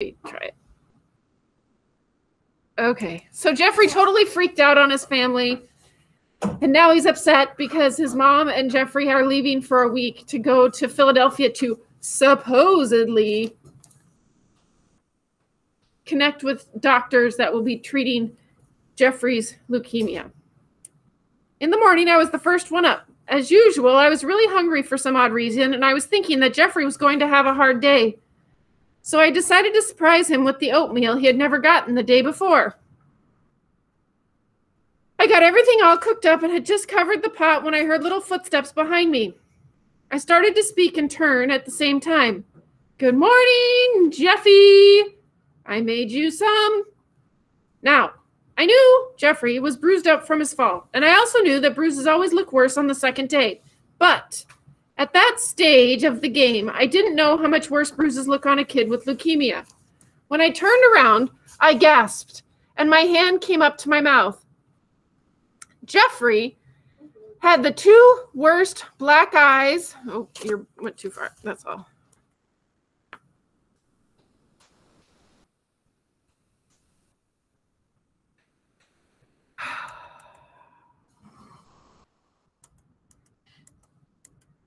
Try it. Okay, so Jeffrey totally freaked out on his family. And now he's upset because his mom and Jeffrey are leaving for a week to go to Philadelphia to supposedly connect with doctors that will be treating Jeffrey's leukemia. In the morning, I was the first one up. As usual, I was really hungry for some odd reason, and I was thinking that Jeffrey was going to have a hard day. So I decided to surprise him with the oatmeal he had never gotten the day before. I got everything all cooked up and had just covered the pot when I heard little footsteps behind me. I started to speak and turn at the same time. Good morning, Jeffy. I made you some. Now, I knew Jeffrey was bruised up from his fall, and I also knew that bruises always look worse on the second day. But at that stage of the game, I didn't know how much worse bruises look on a kid with leukemia. When I turned around, I gasped, and my hand came up to my mouth. Jeffrey had the two worst black eyes. Oh, you went too far. That's all.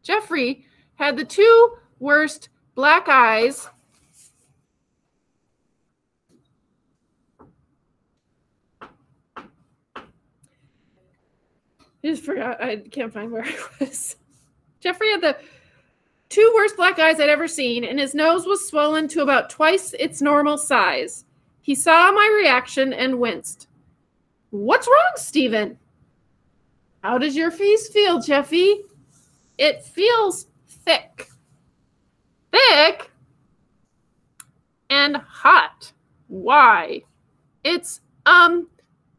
Jeffrey had the two worst black eyes I just forgot. I can't find where I was. Jeffrey had the two worst black eyes I'd ever seen, and his nose was swollen to about twice its normal size. He saw my reaction and winced. What's wrong, Steven? How does your face feel, Jeffy? It feels thick. Thick and hot. Why? It's, um,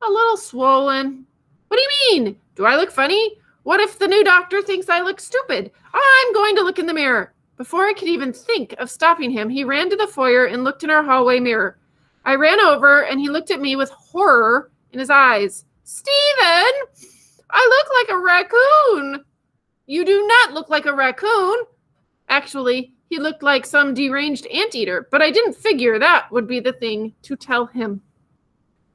a little swollen. What do you mean? Do I look funny? What if the new doctor thinks I look stupid? I'm going to look in the mirror. Before I could even think of stopping him, he ran to the foyer and looked in our hallway mirror. I ran over and he looked at me with horror in his eyes. Steven, I look like a raccoon. You do not look like a raccoon. Actually, he looked like some deranged anteater, but I didn't figure that would be the thing to tell him.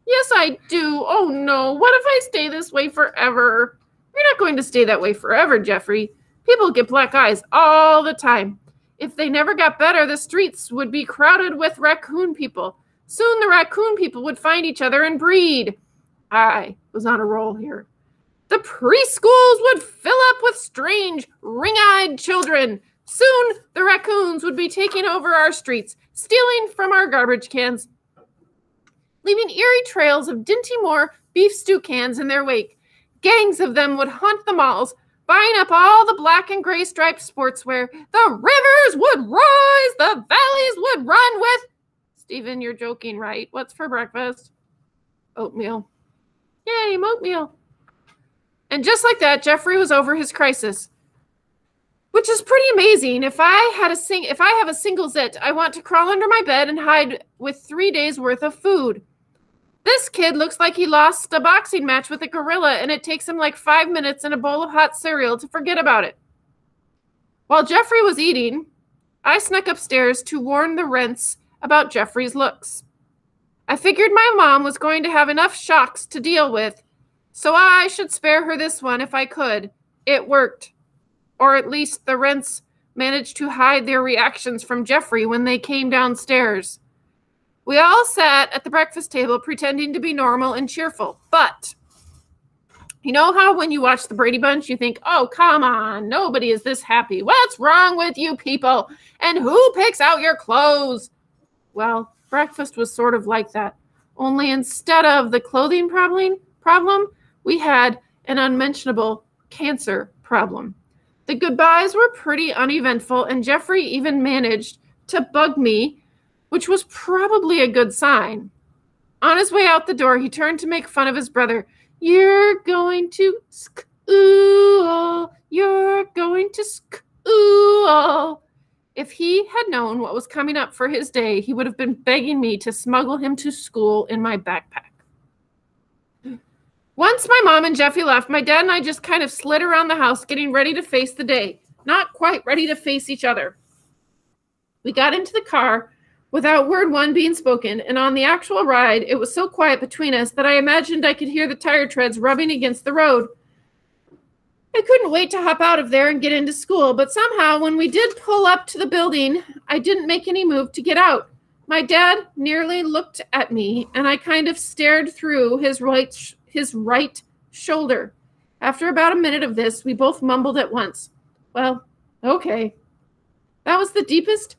Yes, I do. Oh no, what if I stay this way forever? You're not going to stay that way forever, Jeffrey. People get black eyes all the time. If they never got better, the streets would be crowded with raccoon people. Soon the raccoon people would find each other and breed. I was on a roll here. The preschools would fill up with strange, ring eyed children. Soon the raccoons would be taking over our streets, stealing from our garbage cans, leaving eerie trails of Dinty Moore beef stew cans in their wake. Gangs of them would haunt the malls, buying up all the black and gray striped sportswear. The rivers would rise, the valleys would run with. Steven, you're joking, right? What's for breakfast? Oatmeal. Yay, oatmeal. And just like that, Jeffrey was over his crisis. Which is pretty amazing. If I had a sing if I have a single zit, I want to crawl under my bed and hide with three days worth of food. This kid looks like he lost a boxing match with a gorilla, and it takes him like five minutes and a bowl of hot cereal to forget about it. While Jeffrey was eating, I snuck upstairs to warn the rents about Jeffrey's looks. I figured my mom was going to have enough shocks to deal with, so I should spare her this one if I could. It worked. Or at least the rents managed to hide their reactions from Jeffrey when they came downstairs. We all sat at the breakfast table pretending to be normal and cheerful. But you know how when you watch the Brady Bunch, you think, oh, come on, nobody is this happy. What's wrong with you people? And who picks out your clothes? Well, breakfast was sort of like that. Only instead of the clothing problem, problem, we had an unmentionable cancer problem. The goodbyes were pretty uneventful, and Jeffrey even managed to bug me which was probably a good sign. On his way out the door, he turned to make fun of his brother. You're going to school. You're going to school. If he had known what was coming up for his day, he would have been begging me to smuggle him to school in my backpack. Once my mom and Jeffy left, my dad and I just kind of slid around the house getting ready to face the day. Not quite ready to face each other. We got into the car without word one being spoken, and on the actual ride, it was so quiet between us that I imagined I could hear the tire treads rubbing against the road. I couldn't wait to hop out of there and get into school, but somehow, when we did pull up to the building, I didn't make any move to get out. My dad nearly looked at me, and I kind of stared through his right his right shoulder. After about a minute of this, we both mumbled at once, "Well, okay." That was the deepest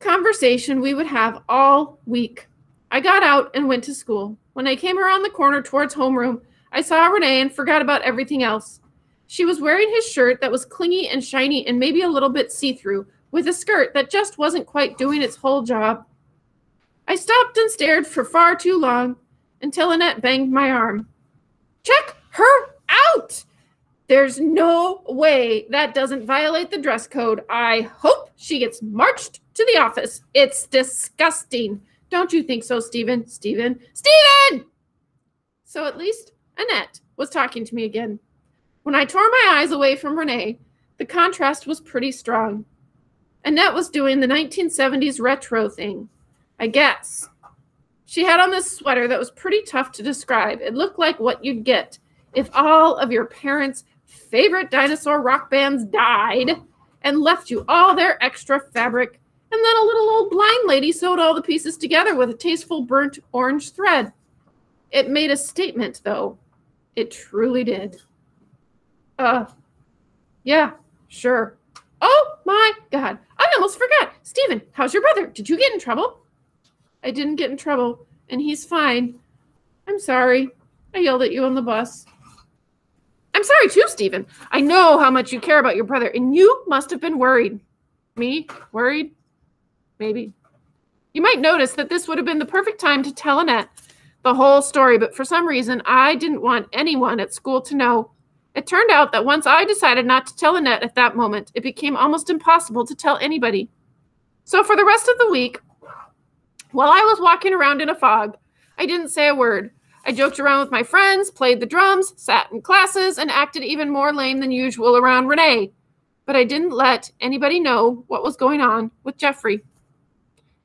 conversation we would have all week. I got out and went to school. When I came around the corner towards homeroom, I saw Renee and forgot about everything else. She was wearing his shirt that was clingy and shiny and maybe a little bit see through, with a skirt that just wasn't quite doing its whole job. I stopped and stared for far too long until Annette banged my arm. Check her out! There's no way that doesn't violate the dress code. I hope she gets marched to the office. It's disgusting. Don't you think so, Steven? Steven? Steven! So at least Annette was talking to me again. When I tore my eyes away from Renee, the contrast was pretty strong. Annette was doing the 1970s retro thing, I guess. She had on this sweater that was pretty tough to describe. It looked like what you'd get if all of your parents' favorite dinosaur rock bands died and left you all their extra fabric. And then a little old blind lady sewed all the pieces together with a tasteful burnt orange thread. It made a statement, though. It truly did. Uh, yeah, sure. Oh my God. I almost forgot. Stephen, how's your brother? Did you get in trouble? I didn't get in trouble, and he's fine. I'm sorry. I yelled at you on the bus. I'm sorry too, Steven. I know how much you care about your brother, and you must have been worried. Me? Worried? Maybe. You might notice that this would have been the perfect time to tell Annette the whole story, but for some reason, I didn't want anyone at school to know it turned out that once I decided not to tell Annette at that moment, it became almost impossible to tell anybody. So for the rest of the week, while I was walking around in a fog, I didn't say a word. I joked around with my friends, played the drums, sat in classes, and acted even more lame than usual around Renee. But I didn't let anybody know what was going on with Jeffrey.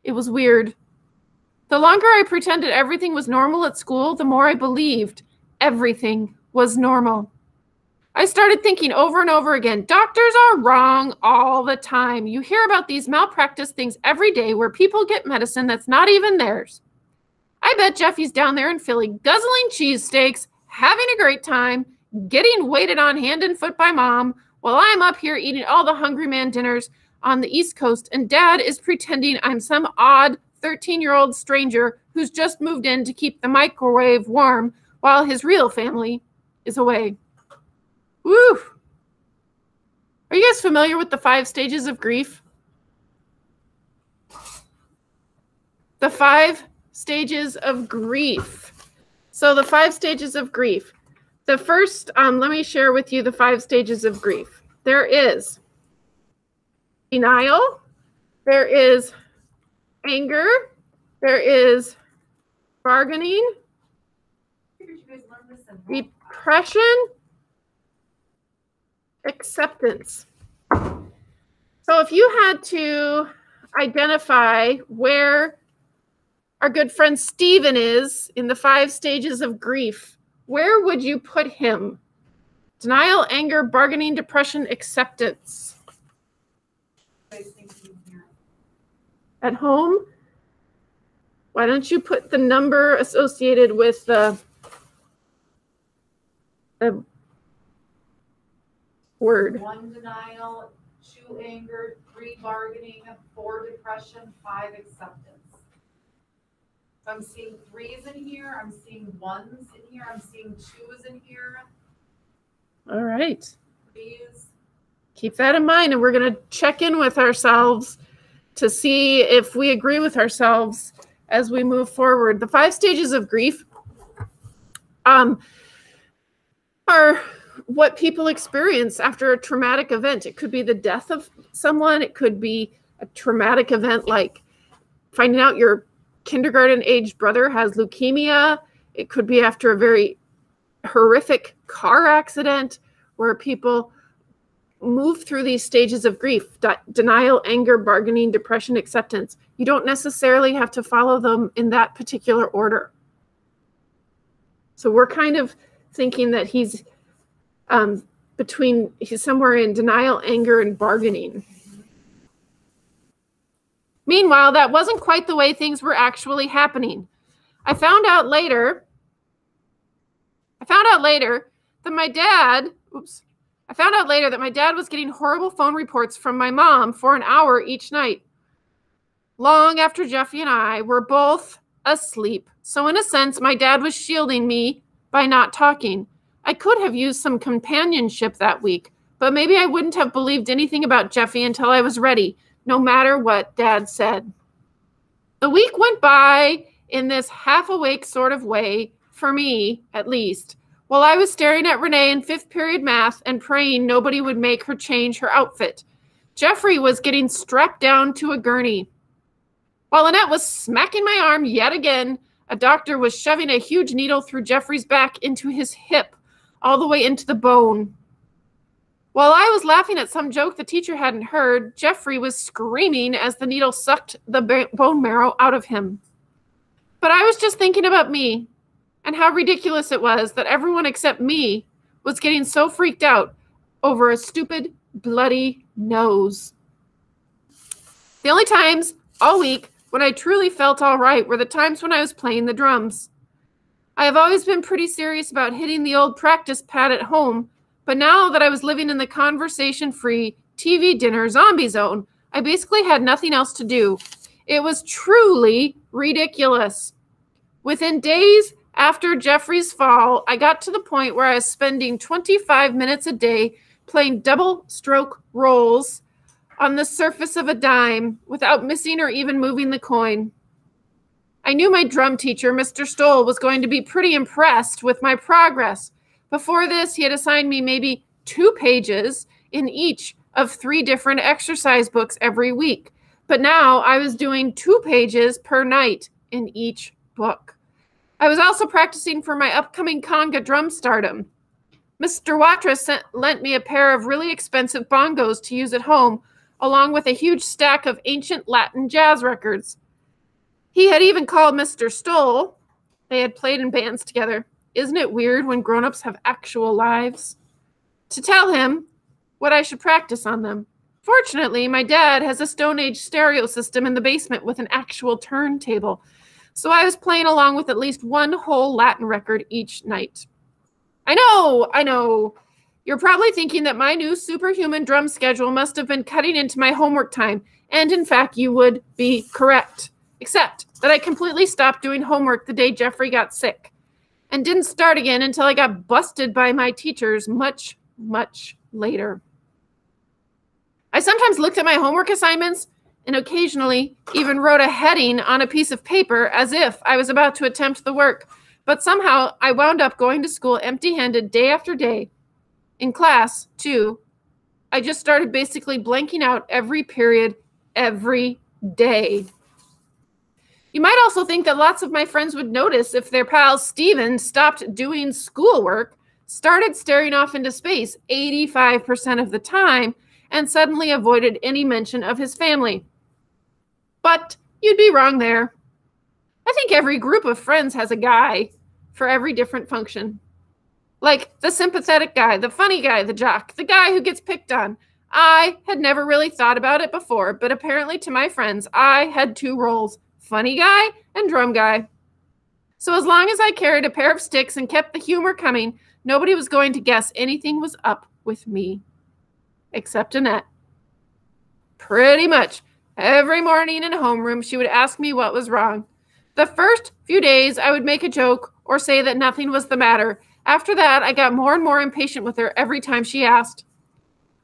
It was weird. The longer I pretended everything was normal at school, the more I believed everything was normal. I started thinking over and over again doctors are wrong all the time. You hear about these malpractice things every day where people get medicine that's not even theirs. I bet Jeffy's down there in Philly guzzling cheesesteaks, having a great time, getting waited on hand and foot by mom, while I'm up here eating all the hungry man dinners on the East Coast, and dad is pretending I'm some odd 13 year old stranger who's just moved in to keep the microwave warm while his real family is away. Woo! Are you guys familiar with the five stages of grief? The five stages of grief. So, the five stages of grief. The first, um, let me share with you the five stages of grief. There is denial, there is anger, there is bargaining, depression, acceptance. So if you had to identify where our good friend Steven is in the five stages of grief, where would you put him? Denial, anger, bargaining, depression, acceptance. At home? Why don't you put the number associated with the, the word. One denial, two anger, three bargaining, four depression, five acceptance. So I'm seeing threes in here, I'm seeing ones in here, I'm seeing twos in here, All right. threes. Keep that in mind, and we're going to check in with ourselves to see if we agree with ourselves as we move forward. The five stages of grief um, are what people experience after a traumatic event. It could be the death of someone, it could be a traumatic event like finding out your kindergarten aged brother has leukemia. It could be after a very horrific car accident where people move through these stages of grief denial, anger, bargaining, depression, acceptance. You don't necessarily have to follow them in that particular order. So we're kind of thinking that he's um, between, he's somewhere in denial, anger, and bargaining. Meanwhile, that wasn't quite the way things were actually happening. I found out later, I found out later that my dad, oops, I found out later that my dad was getting horrible phone reports from my mom for an hour each night, long after Jeffy and I were both asleep. So, in a sense, my dad was shielding me by not talking. I could have used some companionship that week, but maybe I wouldn't have believed anything about Jeffy until I was ready, no matter what dad said. The week went by in this half awake sort of way, for me at least, while I was staring at Renee in fifth period math and praying nobody would make her change her outfit. Jeffrey was getting strapped down to a gurney. While Annette was smacking my arm yet again, a doctor was shoving a huge needle through Jeffrey's back into his hip, all the way into the bone. While I was laughing at some joke the teacher hadn't heard, Jeffrey was screaming as the needle sucked the bone marrow out of him. But I was just thinking about me and how ridiculous it was that everyone except me was getting so freaked out over a stupid, bloody nose. The only times all week when I truly felt all right were the times when I was playing the drums. I have always been pretty serious about hitting the old practice pad at home, but now that I was living in the conversation free, TV dinner zombie zone, I basically had nothing else to do. It was truly ridiculous. Within days, after Jeffrey's fall, I got to the point where I was spending 25 minutes a day playing double stroke rolls on the surface of a dime without missing or even moving the coin. I knew my drum teacher, Mr. Stoll, was going to be pretty impressed with my progress. Before this, he had assigned me maybe two pages in each of three different exercise books every week. But now I was doing two pages per night in each book. I was also practicing for my upcoming conga drum stardom. Mr. Watra sent, lent me a pair of really expensive bongos to use at home, along with a huge stack of ancient Latin jazz records. He had even called Mr. Stoll. They had played in bands together. Isn't it weird when grown ups have actual lives? To tell him what I should practice on them. Fortunately, my dad has a Stone Age stereo system in the basement with an actual turntable so I was playing along with at least one whole Latin record each night. I know, I know. You're probably thinking that my new superhuman drum schedule must have been cutting into my homework time, and in fact, you would be correct. Except that I completely stopped doing homework the day Jeffrey got sick and didn't start again until I got busted by my teachers much, much later. I sometimes looked at my homework assignments and occasionally even wrote a heading on a piece of paper as if I was about to attempt the work. But somehow I wound up going to school empty handed day after day. In class, too, I just started basically blanking out every period, every day. You might also think that lots of my friends would notice if their pal Steven stopped doing schoolwork, started staring off into space 85% of the time, and suddenly avoided any mention of his family. But you'd be wrong there. I think every group of friends has a guy for every different function. Like the sympathetic guy, the funny guy, the jock, the guy who gets picked on. I had never really thought about it before, but apparently to my friends, I had two roles funny guy and drum guy. So as long as I carried a pair of sticks and kept the humor coming, nobody was going to guess anything was up with me. Except Annette. Pretty much. Every morning in homeroom, she would ask me what was wrong. The first few days, I would make a joke or say that nothing was the matter. After that, I got more and more impatient with her every time she asked.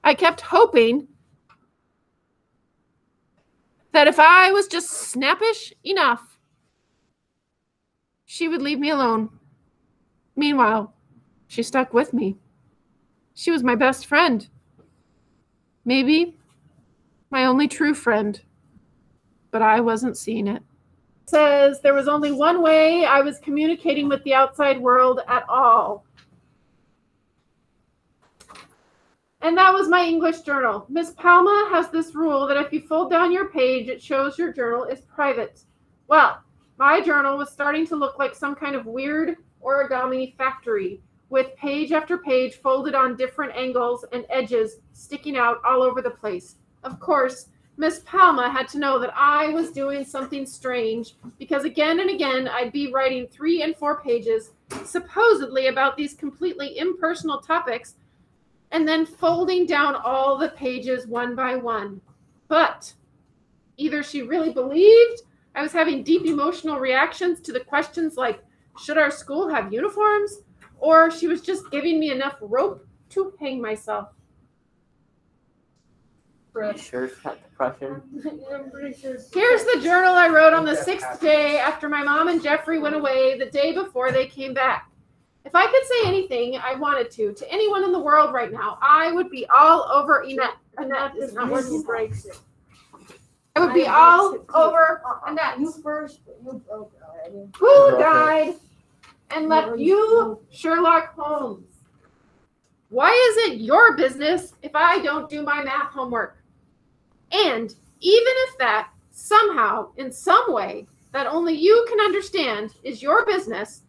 I kept hoping that if I was just snappish enough, she would leave me alone. Meanwhile, she stuck with me. She was my best friend. Maybe my only true friend. But I wasn't seeing it. Says there was only one way I was communicating with the outside world at all. And that was my English journal. Miss Palma has this rule that if you fold down your page, it shows your journal is private. Well, my journal was starting to look like some kind of weird origami factory with page after page folded on different angles and edges sticking out all over the place. Of course, Miss Palma had to know that I was doing something strange because again and again I'd be writing three and four pages, supposedly about these completely impersonal topics, and then folding down all the pages one by one. But either she really believed I was having deep emotional reactions to the questions like, should our school have uniforms? Or she was just giving me enough rope to hang myself. Sure it's not depression? Here's the journal I wrote on the sixth day after my mom and Jeffrey went away the day before they came back. If I could say anything I wanted to to anyone in the world right now, I would be all over Annette. Annette is not working. breaks it. I would be all over uh-uh. Annette. You first, you broke it already. Who died and left you Sherlock Holmes? Why is it your business if I don't do my math homework? And even if that somehow, in some way, that only you can understand is your business,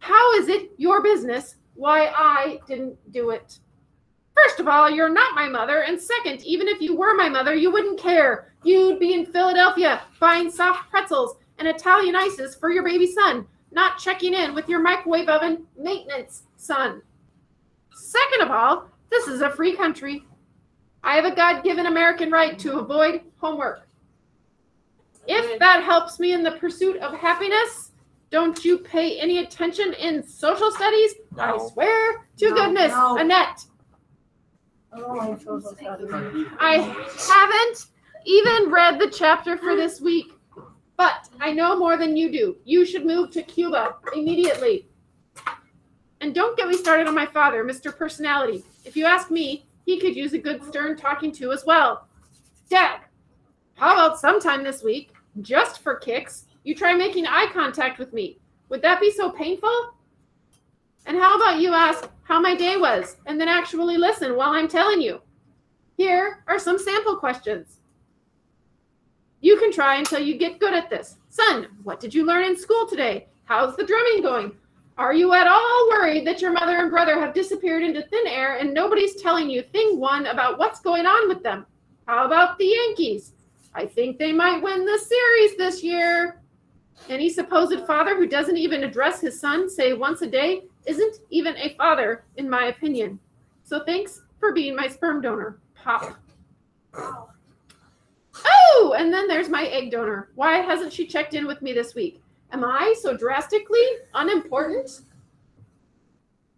how is it your business why I didn't do it? First of all, you're not my mother. And second, even if you were my mother, you wouldn't care. You'd be in Philadelphia buying soft pretzels and Italian ices for your baby son, not checking in with your microwave oven maintenance son. Second of all, this is a free country. I have a God given American right to avoid homework. If that helps me in the pursuit of happiness, don't you pay any attention in social studies? I swear to No, goodness, no. Annette. I social studies. I haven't even read the chapter for this week, but I know more than you do. You should move to Cuba immediately. And don't get me started on my father, Mr. Personality. If you ask me, he could use a good stern talking to as well. Dad, how about sometime this week, just for kicks, you try making eye contact with me? Would that be so painful? And how about you ask how my day was and then actually listen while I'm telling you? Here are some sample questions. You can try until you get good at this. Son, what did you learn in school today? How's the drumming going? Are you at all worried that your mother and brother have disappeared into thin air and nobody's telling you thing one about what's going on with them? How about the Yankees? I think they might win the series this year. Any supposed father who doesn't even address his son, say once a day, isn't even a father, in my opinion. So thanks for being my sperm donor, Pop. Oh, and then there's my egg donor. Why hasn't she checked in with me this week? Am I so drastically unimportant?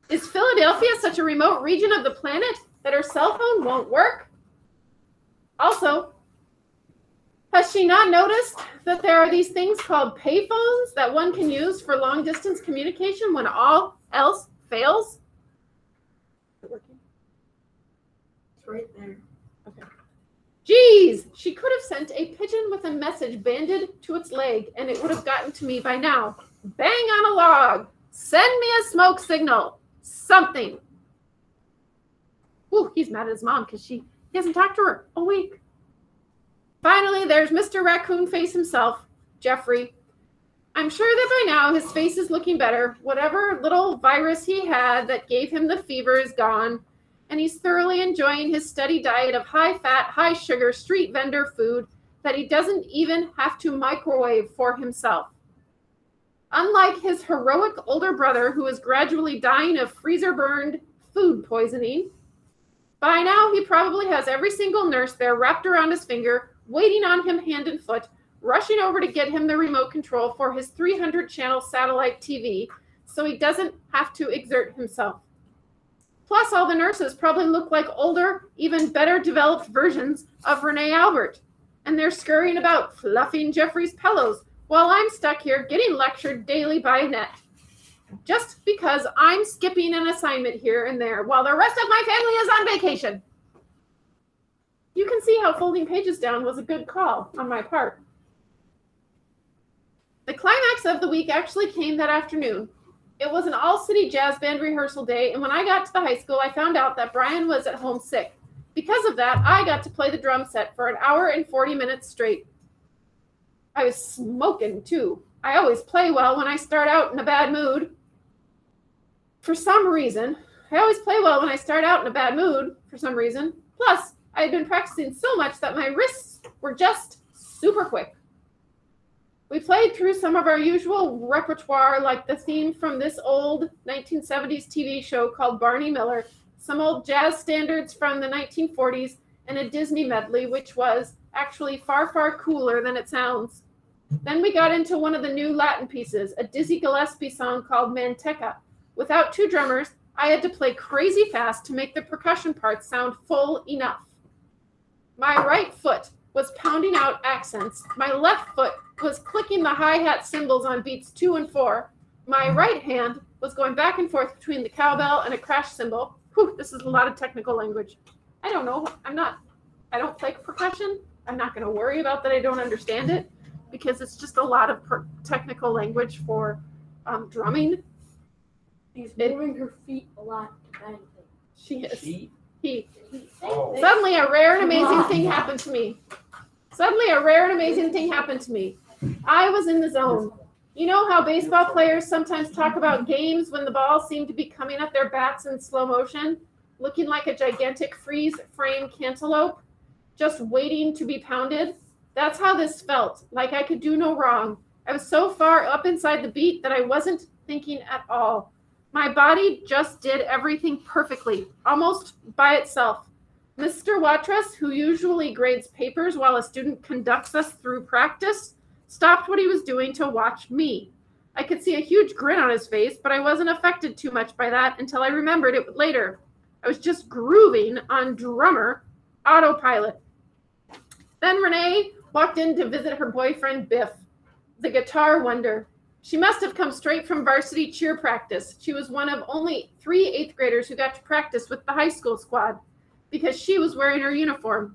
Is Philadelphia such a remote region of the planet that her cell phone won't work? Also, has she not noticed that there are these things called payphones that one can use for long distance communication when all else fails? It's right there. Okay. Geez, she could have sent a pigeon with a message banded to its leg and it would have gotten to me by now. Bang on a log. Send me a smoke signal. Something. Ooh, he's mad at his mom because she he hasn't talked to her a week. Finally, there's Mr. Raccoon Face himself, Jeffrey. I'm sure that by now his face is looking better. Whatever little virus he had that gave him the fever is gone and he's thoroughly enjoying his steady diet of high fat, high sugar street vendor food that he doesn't even have to microwave for himself. Unlike his heroic older brother, who is gradually dying of freezer burned food poisoning, by now he probably has every single nurse there wrapped around his finger, waiting on him hand and foot, rushing over to get him the remote control for his 300 channel satellite TV so he doesn't have to exert himself. Plus, all the nurses probably look like older, even better developed versions of Renee Albert. And they're scurrying about, fluffing Jeffrey's pillows, while I'm stuck here getting lectured daily by Annette. Just because I'm skipping an assignment here and there while the rest of my family is on vacation. You can see how folding pages down was a good call on my part. The climax of the week actually came that afternoon It was an all city jazz band rehearsal day, and when I got to the high school, I found out that Brian was at home sick. Because of that, I got to play the drum set for an hour and 40 minutes straight. I was smoking too. I always play well when I start out in a bad mood. For some reason, I always play well when I start out in a bad mood, for some reason. Plus, I had been practicing so much that my wrists were just super quick. We played through some of our usual repertoire, like the theme from this old 1970s TV show called Barney Miller, some old jazz standards from the 1940s, and a Disney medley, which was actually far, far cooler than it sounds. Then we got into one of the new Latin pieces, a Dizzy Gillespie song called Manteca. Without two drummers, I had to play crazy fast to make the percussion parts sound full enough. My right foot was pounding out accents. My left foot was clicking the hi hat cymbals on beats two and four. My right hand was going back and forth between the cowbell and a crash cymbal. Whew, this is a lot of technical language. I don't know. I'm not, I don't play percussion. I'm not going to worry about that I don't understand it because it's just a lot of per- technical language for um, drumming. He's It- moving her feet a lot. to bang things. She is. She, Oh. Suddenly, a rare and amazing thing happened to me. Suddenly, a rare and amazing thing happened to me. I was in the zone. You know how baseball players sometimes talk about games when the ball seemed to be coming at their bats in slow motion, looking like a gigantic freeze frame cantaloupe, just waiting to be pounded? That's how this felt, like I could do no wrong. I was so far up inside the beat that I wasn't thinking at all. My body just did everything perfectly, almost by itself. Mr. Watras, who usually grades papers while a student conducts us through practice, stopped what he was doing to watch me. I could see a huge grin on his face, but I wasn't affected too much by that until I remembered it later. I was just grooving on drummer autopilot. Then Renee walked in to visit her boyfriend Biff, the guitar wonder. She must have come straight from varsity cheer practice. She was one of only three eighth graders who got to practice with the high school squad because she was wearing her uniform.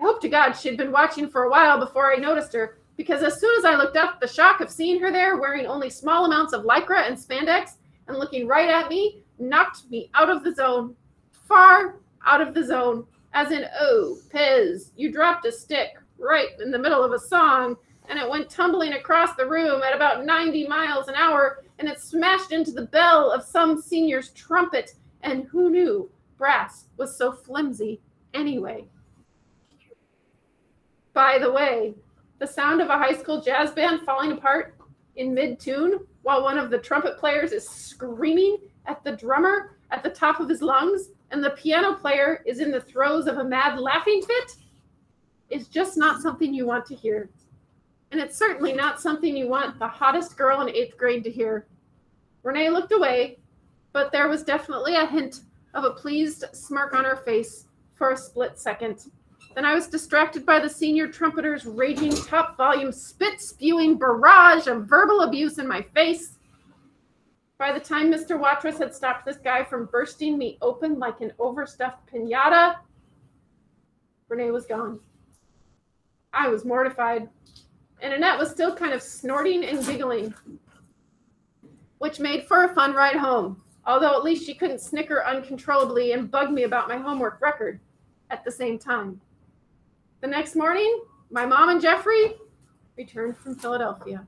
I hope to God she'd been watching for a while before I noticed her because as soon as I looked up, the shock of seeing her there wearing only small amounts of lycra and spandex and looking right at me knocked me out of the zone. Far out of the zone. As in, oh, Pez, you dropped a stick right in the middle of a song and it went tumbling across the room at about 90 miles an hour and it smashed into the bell of some senior's trumpet. And who knew brass was so flimsy anyway? By the way, the sound of a high school jazz band falling apart in mid tune while one of the trumpet players is screaming at the drummer at the top of his lungs and the piano player is in the throes of a mad laughing fit is just not something you want to hear. And it's certainly not something you want the hottest girl in eighth grade to hear. Renee looked away, but there was definitely a hint of a pleased smirk on her face for a split second. Then I was distracted by the senior trumpeter's raging top volume spit spewing barrage of verbal abuse in my face. By the time Mr. Watras had stopped this guy from bursting me open like an overstuffed pinata, Renee was gone. I was mortified, and Annette was still kind of snorting and giggling, which made for a fun ride home, although at least she couldn't snicker uncontrollably and bug me about my homework record at the same time. The next morning, my mom and Jeffrey returned from Philadelphia.